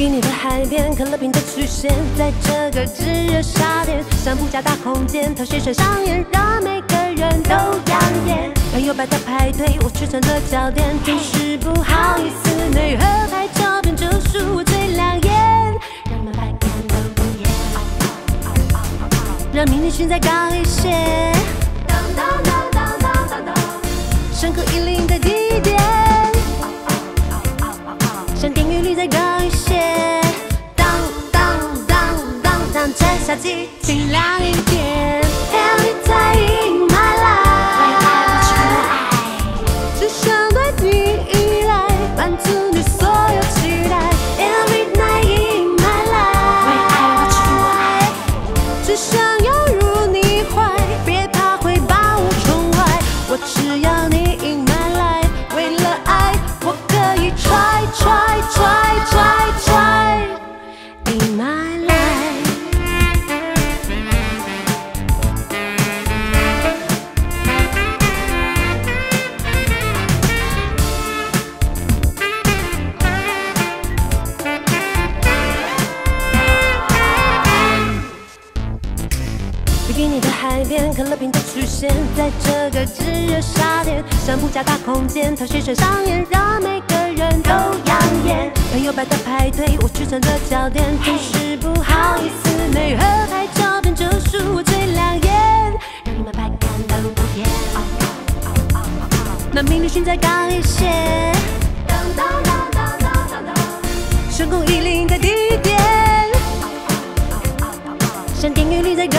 比基尼的海边，可乐瓶的曲线，在这个炙热夏天，散步加大空间，头屑水上演，让每个人都养眼。朋友摆的排队，我却成了焦点，真是不好意思，没合拍照片就是我最亮眼，让你们百看都不厌。让明星再高一些，当，这夏季尽量一边，可乐瓶的曲线，在这个炙热夏天，散步加大空间，头屑水上演，让每个人都养眼。朋友摆的排队，我去成了焦点，真是不好意思，没合拍照片就是我最亮眼，让你们百看都不厌。那命里寻再高一些，当当当当当当当，成功引领的地点。想点阅率再高